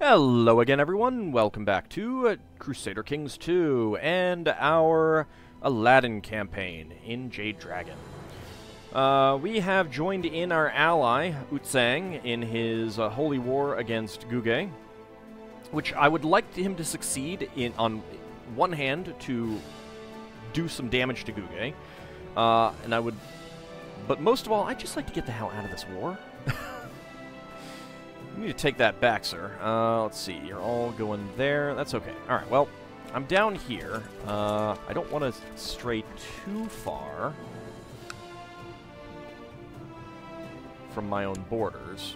Hello again, everyone. Welcome back to uh, Crusader Kings 2 and our Aladdin campaign in Jade Dragon. Uh, we have joined in our ally, Utsang, in his uh, holy war against Guge, which I would like him to succeed in on one hand to do some damage to Guge, uh, and I would, but most of all, I'd just like to get the hell out of this war. You need to take that back, sir. Uh, let's see. You're all going there. That's okay. All right, well, I'm down here. Uh, I don't want to stray too far from my own borders.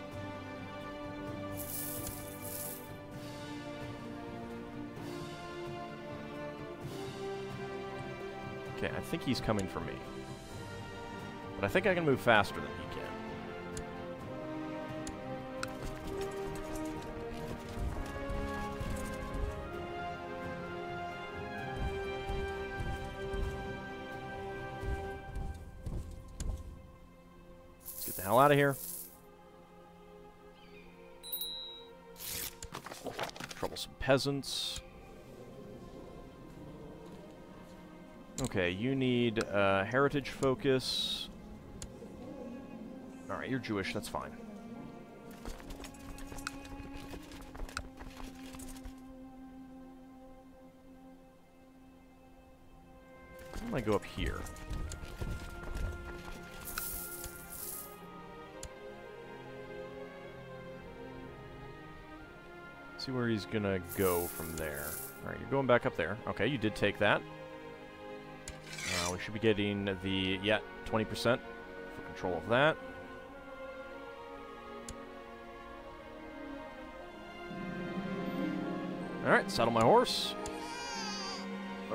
Okay, I think he's coming for me. But I think I can move faster than he out of here. Troublesome peasants. Okay, you need uh, heritage focus. Alright, you're Jewish, that's fine. I might go up here. See where he's gonna go from there. Alright, you're going back up there. Okay, you did take that. Uh, we should be getting the, yeah, 20% for control of that. Alright, saddle my horse.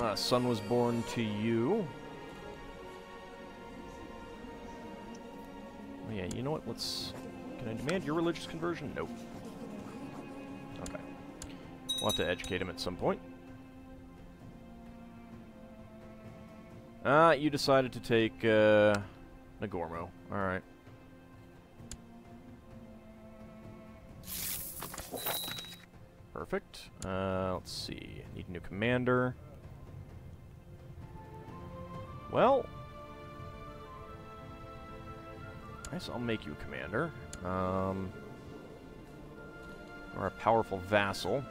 Uh, son was born to you. Oh, yeah, you know what? Let's... Can I demand your religious conversion? Nope. We'll have to educate him at some point. Ah, you decided to take, uh, Nagormo. Alright. Perfect. Uh, let's see. Need a new commander. Well... I guess I'll make you a commander. Um... Or a powerful vassal.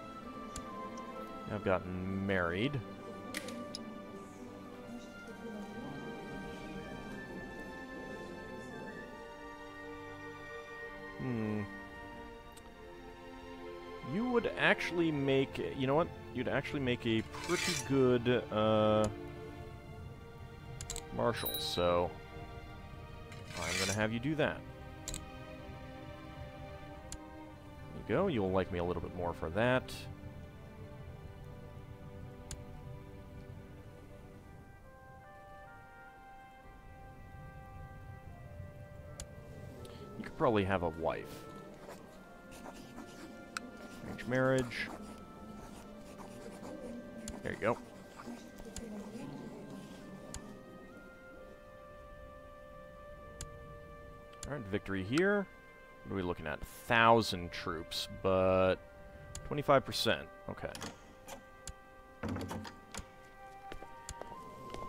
I've gotten married. Hmm. You would actually make... You know what? You'd actually make a pretty good, uh... Marshal, so... I'm gonna have you do that. There you go. You'll like me a little bit more for that. Probably have a wife. Arrange marriage. There you go. Alright, victory here. What are we looking at? 1,000 troops, but 25%. Okay.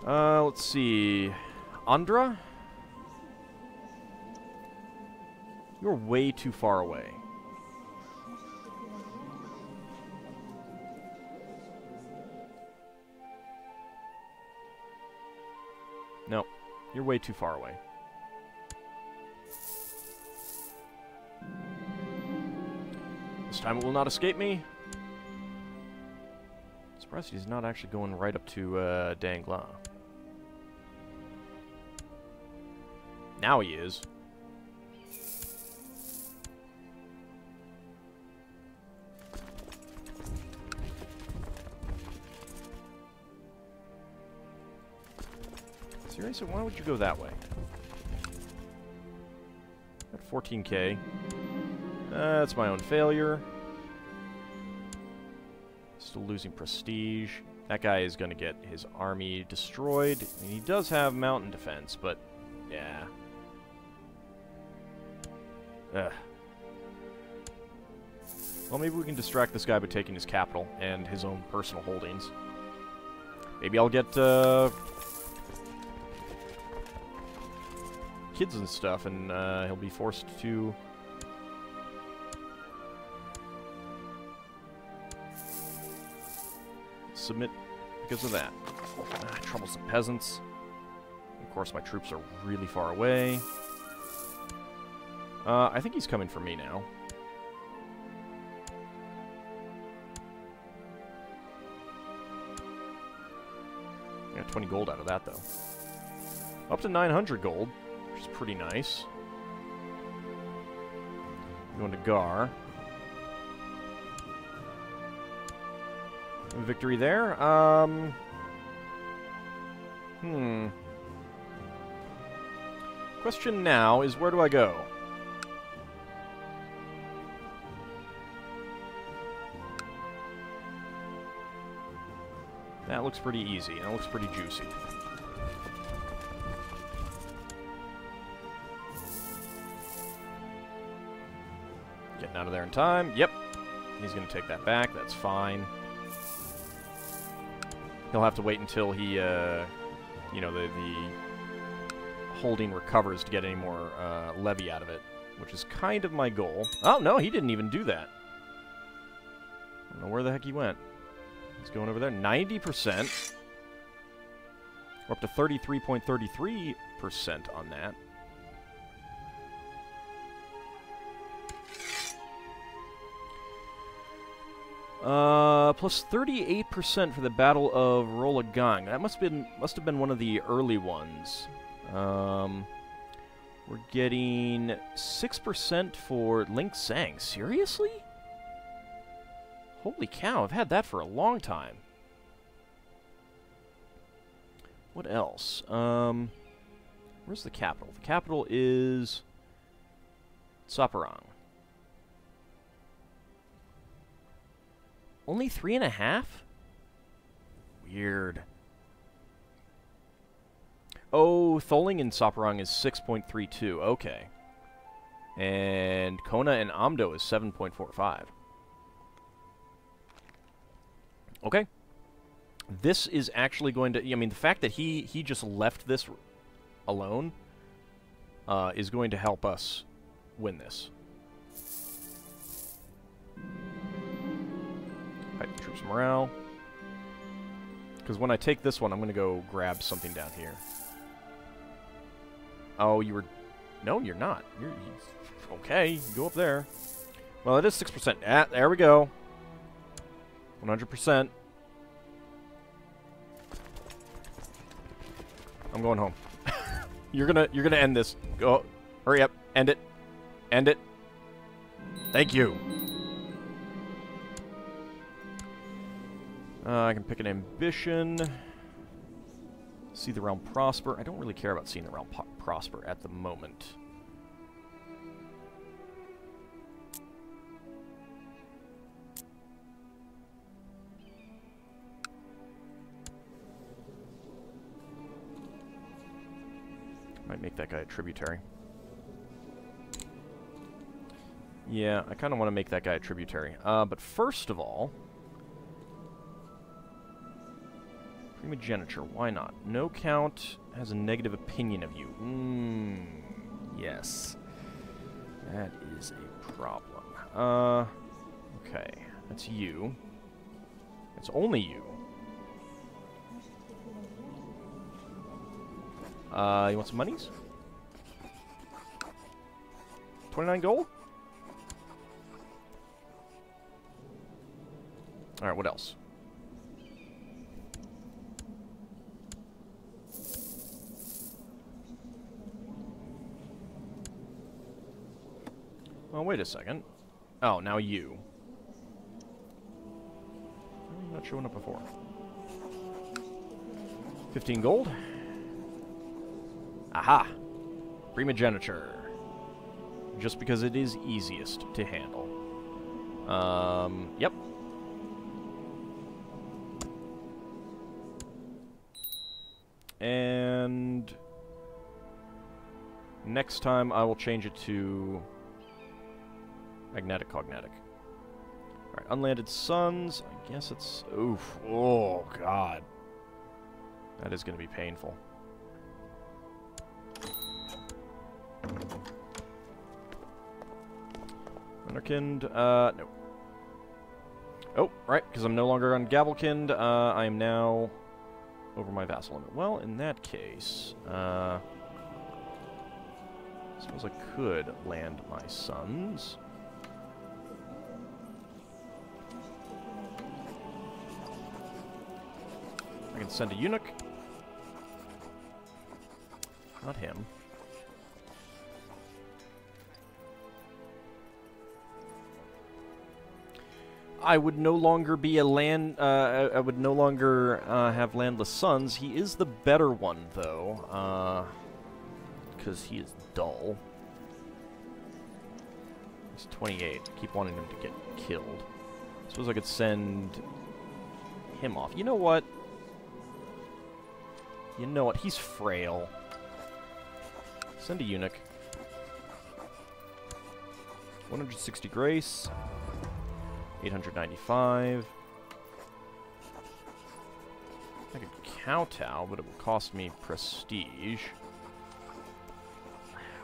Uh, let's see. Andra? You're way too far away. No, you're way too far away. This time it will not escape me. Surprised he's not actually going right up to uh, Dangla. Now he is. Seriously, why would you go that way? At 14k. That's my own failure. Still losing prestige. That guy is going to get his army destroyed. And he does have mountain defense, but yeah. Ugh. Well, maybe we can distract this guy by taking his capital and his own personal holdings. Maybe I'll get, uh, kids and stuff, and uh, he'll be forced to... Submit because of that. Ah, troublesome peasants. Of course, my troops are really far away. Uh, I think he's coming for me now. Got 20 gold out of that, though. Up to 900 gold, which is pretty nice. Going to Gar. Victory there. Um... Hmm. Question now is where do I go? That looks pretty easy. That looks pretty juicy. Out of there in time. Yep. He's going to take that back. That's fine. He'll have to wait until he, uh, you know, the, the holding recovers to get any more uh, levy out of it, which is kind of my goal. Oh, no, he didn't even do that. I don't know where the heck he went. He's going over there. 90%. We're up to 33.33% on that. Uh, plus 38% for the Battle of Rolagang. That must been must have been one of the early ones. Um, we're getting 6% for Ling Sang. Seriously? Holy cow, I've had that for a long time. What else? Um, where's the capital? The capital is Saparang. Only three and a half? Weird. Oh, Tholing and Saparang is 6.32. Okay. And Kona and Amdo is 7.45. Okay. This is actually going to... I mean, the fact that he, he just left this alone uh, is going to help us win this. Troops' morale. Because when I take this one, I'm going to go grab something down here. Oh, you were... No, you're not. You're... Okay, go up there. Well, it is 6%. Ah, there we go. 100%. I'm going home. you're gonna you're gonna end this. Go hurry up. End it. End it. Thank you. Uh, I can pick an ambition. See the realm prosper. I don't really care about seeing the realm prosper at the moment. Might make that guy a tributary. Yeah, I kind of want to make that guy a tributary. Uh, but first of all... Primogeniture, why not? No count has a negative opinion of you. Mmm, yes. That is a problem. Uh, okay. That's you. It's only you. Uh, you want some monies? 29 gold? Alright, what else? Oh, wait a second. Oh, now you. I'm not showing up before. 15 gold. Aha! Primogeniture. Just because it is easiest to handle. Um, yep. And... Next time I will change it to... Agnatic-Cognatic. Alright, unlanded sons. I guess it's... Oof. Oh, God. That is going to be painful. Wunderkind, uh, no. Oh, right, because I'm no longer on Gavelkind, uh, I am now over my vassal limit. Well, in that case, uh, I suppose I could land my sons. I can send a eunuch. Not him. I would no longer be a land. Uh, I would no longer uh, have landless sons. He is the better one, though, because uh, he is dull. He's 28. keep wanting him to get killed. I suppose I could send him off. You know what? You know what? He's frail. Send a eunuch. 160 grace. 895. I could kowtow, but it will cost me prestige.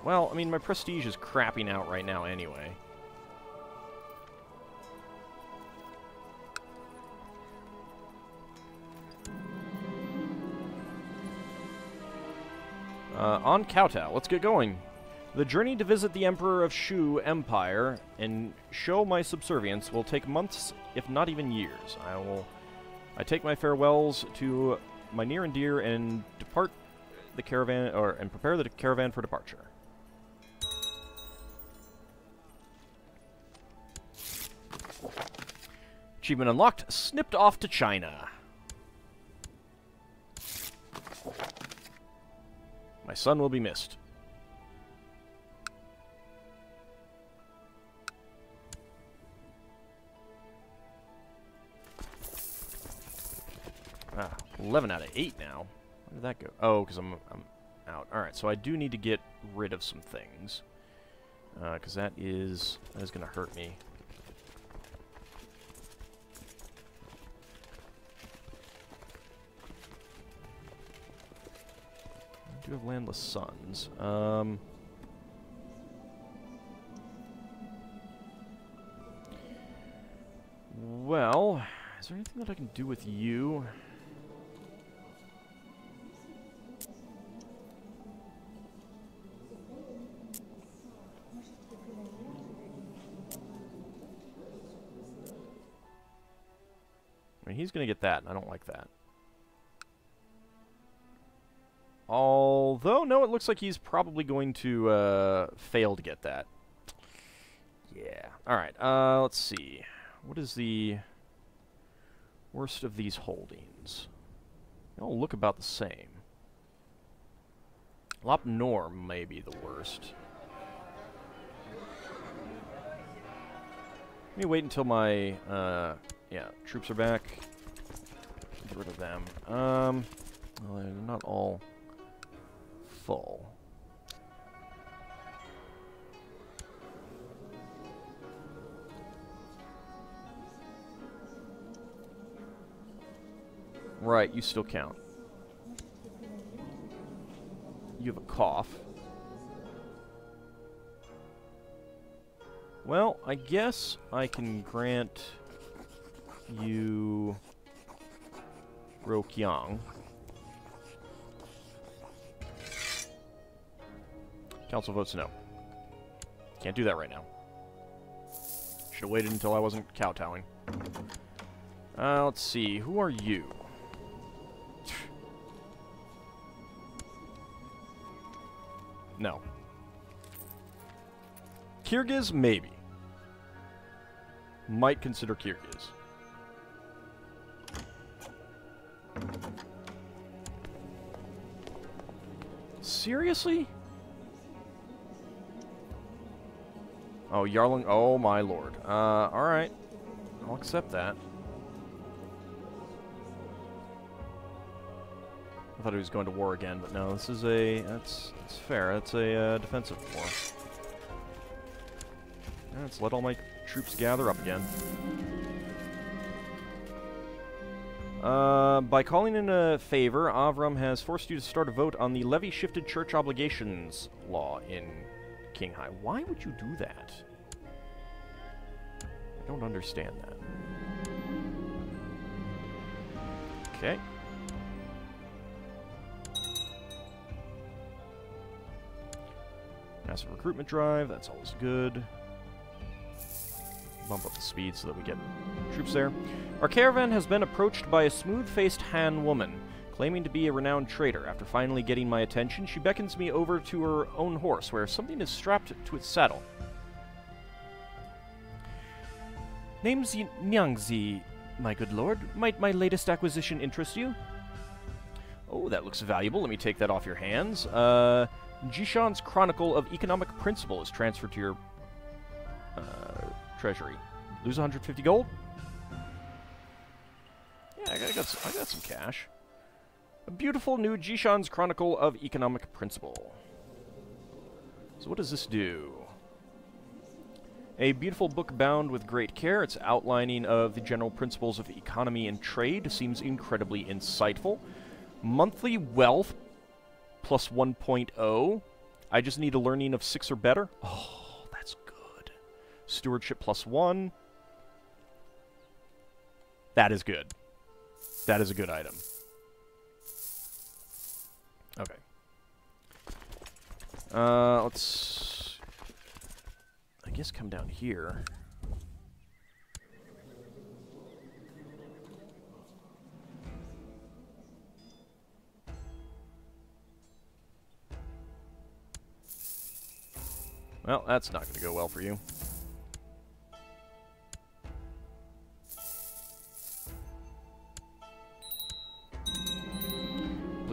Well, I mean, my prestige is crapping out right now anyway. Uh, on Kowtow, let's get going. The journey to visit the Emperor of Shu Empire and show my subservience will take months, if not even years. I will... I take my farewells to my near and dear and depart the caravan, or and prepare the caravan for departure. Achievement unlocked. Snipped off to China. My son will be missed. Ah, 11 out of 8 now. Where did that go? Oh, because I'm, I'm out. Alright, so I do need to get rid of some things. Because uh, that is, that is going to hurt me. Do have landless sons. Um... Well, is there anything that I can do with you? I mean, he's going to get that, and I don't like that. Although, no, it looks like he's probably going to uh, fail to get that. Yeah. Alright, uh, let's see. What is the worst of these holdings? They all look about the same. Lop Norm may be the worst. Let me wait until my uh, yeah, troops are back. Get rid of them. Um, well, they're not all full. Right, you still count. You have a cough. Well, I guess I can grant you Rokyang. Council votes no. Can't do that right now. Should have waited until I wasn't kowtowing. Uh, let's see. Who are you? no. Kyrgyz? Maybe. Might consider Kyrgyz. Seriously? Oh, Yarlung. Oh, my lord. Uh, alright. I'll accept that. I thought he was going to war again, but no, this is a... That's, that's fair. That's a uh, defensive war. Let's let all my troops gather up again. Uh, by calling in a favor, Avram has forced you to start a vote on the levy shifted church obligations law in Qinghai. Why would you do that? I don't understand that. Okay. Massive recruitment drive, that's always good. Bump up the speed so that we get troops there. Our caravan has been approached by a smooth-faced Han woman, claiming to be a renowned trader. After finally getting my attention, she beckons me over to her own horse, where something is strapped to its saddle. Name's Nyangzi, my good lord. Might my latest acquisition interest you? Oh, that looks valuable. Let me take that off your hands. Uh, Jishan's Chronicle of Economic Principle is transferred to your uh, treasury. Lose 150 gold? Yeah, I got, I got, I got some cash. A beautiful new Jishan's Chronicle of Economic Principle. So what does this do? A beautiful book bound with great care. Its outlining of the general principles of economy and trade seems incredibly insightful. Monthly wealth plus 1.0. I just need a learning of 6 or better. Oh, that's good. Stewardship plus 1. That is good. That is a good item. Okay. Uh, let's... I guess come down here. Well, that's not going to go well for you.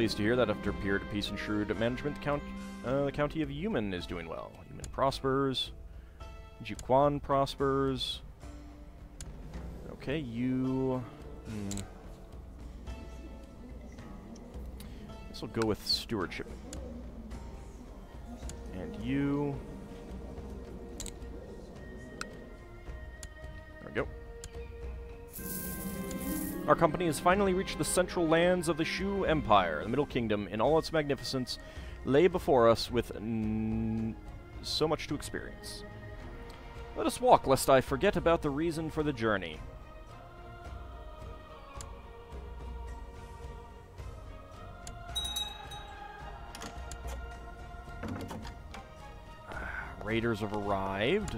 Pleased to hear that after period of peace and shrewd management, the, count, uh, the county of Yumen is doing well. Yumen prospers. Jiuquan prospers. Okay, you... Hmm. This will go with stewardship. And you... Our company has finally reached the central lands of the Shu Empire. The Middle Kingdom, in all its magnificence, lay before us with so much to experience. Let us walk, lest I forget about the reason for the journey. Ah, raiders have arrived.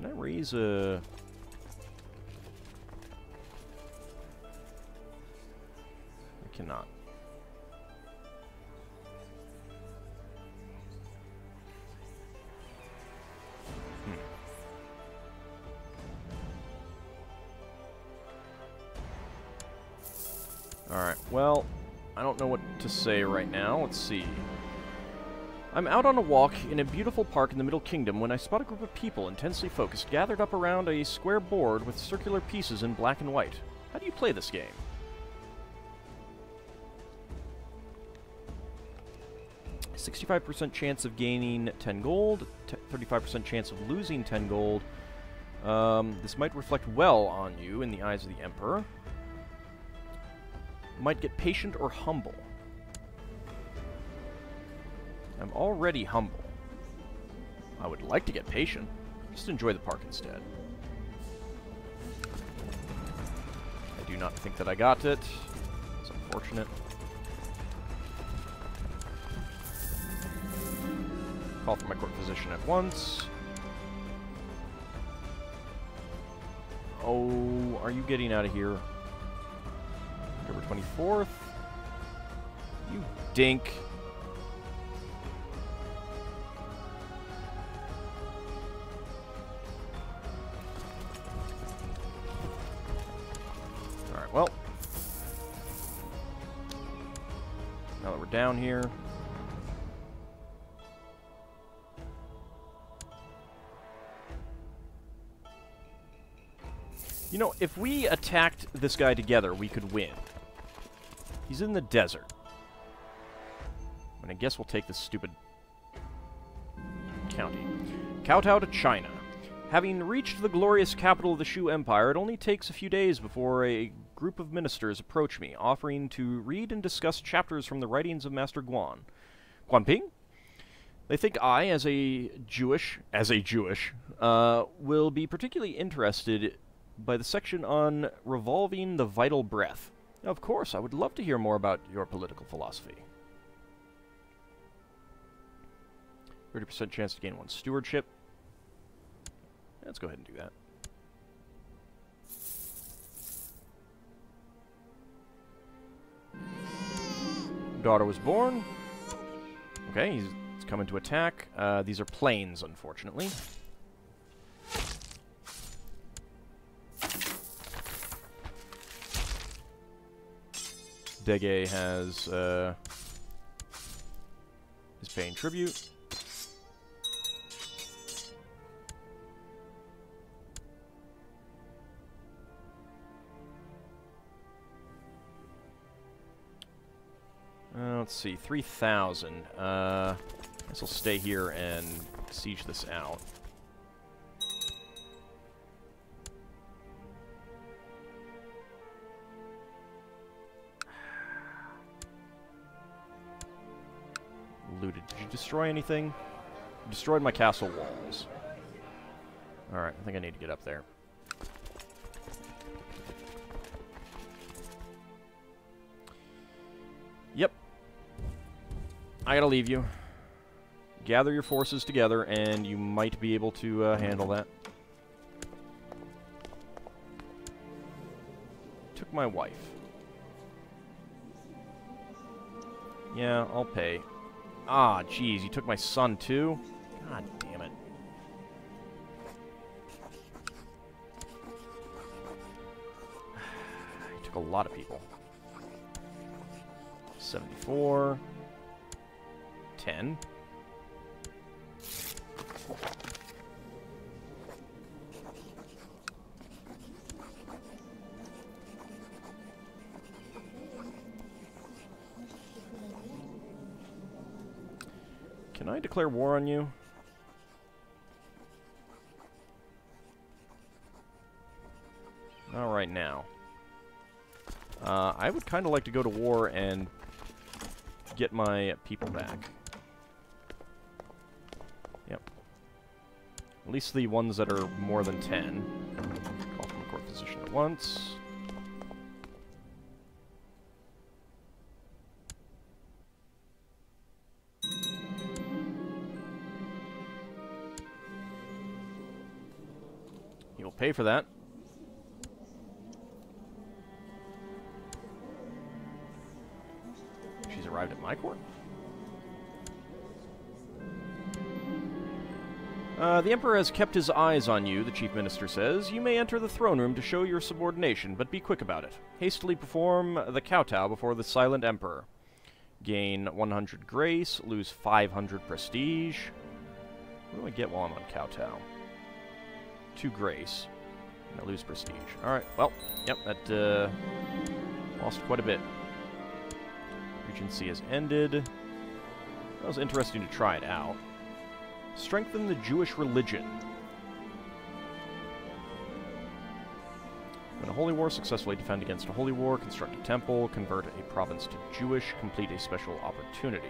Can I raise a... I cannot. Hmm. Alright, well, I don't know what to say right now. Let's see. I'm out on a walk in a beautiful park in the Middle Kingdom when I spot a group of people intensely focused gathered up around a square board with circular pieces in black and white. How do you play this game? Sixty-five percent chance of gaining ten gold, thirty-five percent chance of losing ten gold. Um, this might reflect well on you in the eyes of the Emperor. Might get patient or humble. I'm already humble. I would like to get patient. Just enjoy the park instead. I do not think that I got it. It's unfortunate. Call for my court physician at once. Oh, are you getting out of here? October 24th? You dink. You know, if we attacked this guy together, we could win. He's in the desert. And I guess we'll take this stupid County. Kowtow to China. Having reached the glorious capital of the Shu Empire, it only takes a few days before a group of ministers approach me, offering to read and discuss chapters from the writings of Master Guan. Guanping? They think I, as a Jewish, as a Jewish, uh, will be particularly interested by the section on revolving the vital breath. Now, Of course, I would love to hear more about your political philosophy. 30% chance to gain one stewardship. Let's go ahead and do that. Daughter was born. Okay, he's, coming to attack. Uh, these are plains, unfortunately. Dege has uh, is paying tribute. Uh, let's see, 3,000. Uh, I guess I'll stay here and siege this out. Destroy anything? Destroyed my castle walls. Alright, I think I need to get up there. Yep. I gotta leave you. Gather your forces together, and you might be able to uh, handle that. Took my wife. Yeah, I'll pay. Ah, jeez, you took my son too? God damn it. you took a lot of people. 74. 10. Declare war on you? Not right now. Uh, I would kind of like to go to war and get my people back. Yep. At least the ones that are more than 10. Call from a court physician at once. Pay for that. She's arrived at my court? Uh, the Emperor has kept his eyes on you, the Chief Minister says. You may enter the throne room to show your subordination, but be quick about it. Hastily perform the kowtow before the Silent Emperor. Gain 100 grace, lose 500 prestige. What do I get while I'm on kowtow? 2 grace. And I lose prestige. Alright, well, yep, that uh, lost quite a bit. Regency has ended. That was interesting to try it out. Strengthen the Jewish religion. When a holy war, successfully defend against a holy war, construct a temple, convert a province to Jewish, complete a special opportunity.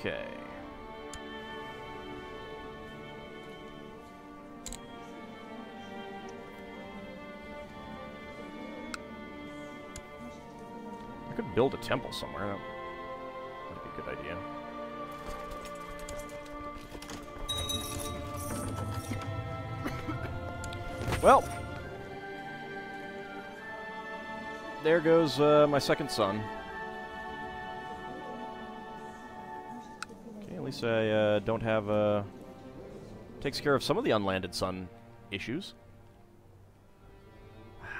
Okay. I could build a temple somewhere. That would be a good idea. Well, there goes uh, my second son. I uh, don't have uh, takes care of some of the unlanded son issues.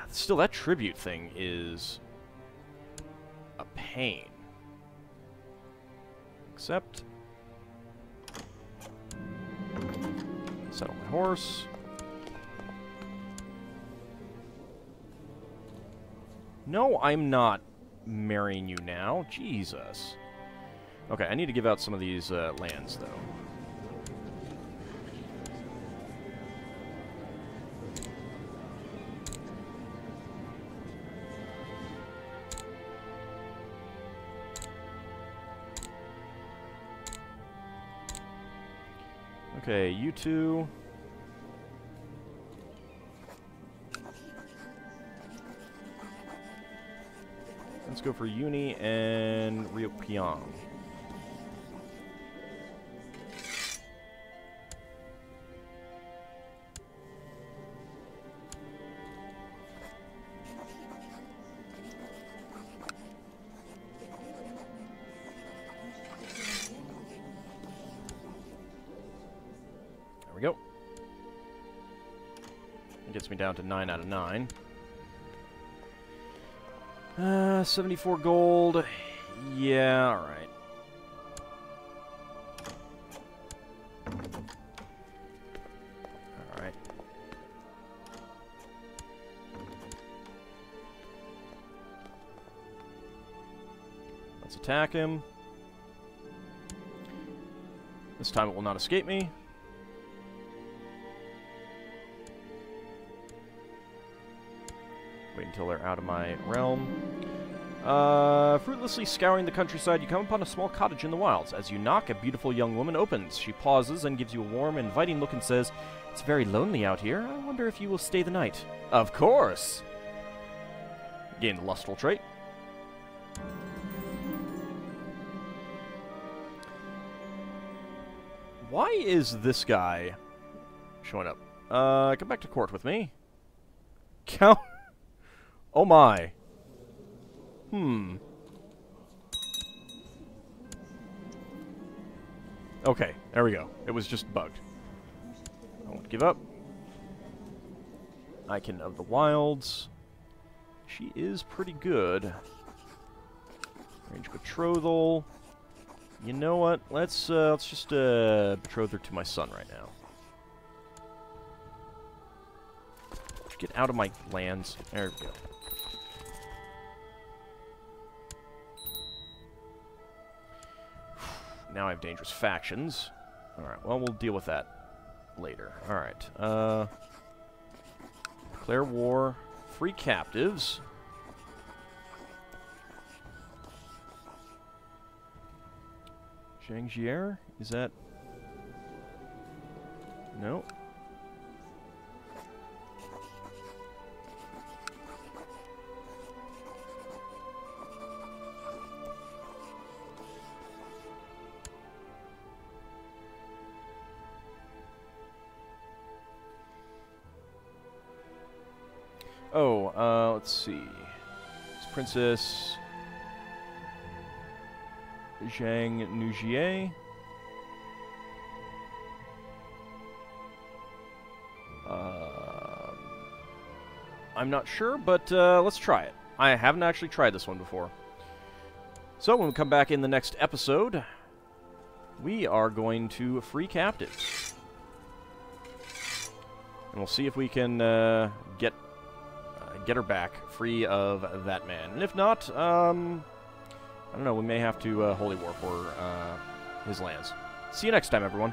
Still, that tribute thing is a pain. Except... Settle my horse. No, I'm not marrying you now. Jesus. Okay, I need to give out some of these uh, lands, though. Okay, you two. Let's go for Uni and. There down to 9 out of 9. Uh, 74 gold. Yeah, alright. Alright. Let's attack him. This time it will not escape me. Until they're out of my realm. Uh, fruitlessly scouring the countryside, you come upon a small cottage in the wilds. As you knock, a beautiful young woman opens. She pauses and gives you a warm, inviting look and says, It's very lonely out here. I wonder if you will stay the night. Of course! Gain the lustful trait. Why is this guy showing up? Uh, come back to court with me. Count. Oh my. Hmm. Okay, there we go. It was just bugged. I won't give up. Icon of the Wilds. She is pretty good. Range betrothal. You know what? Let's uh, let's just uh, betroth her to my son right now. Get out of my lands. There we go. Now I have dangerous factions. Alright, well, we'll deal with that later. Alright, uh... Declare war. Free captives. Zhangjier? Is that... No. Let's see. It's Princess Zhang Nujie. Um, I'm not sure, but uh, let's try it. I haven't actually tried this one before. So when we come back in the next episode, we are going to free captives. And we'll see if we can uh, get get her back free of that man. And if not, um, I don't know, we may have to uh, Holy War for uh, his lands. See you next time, everyone.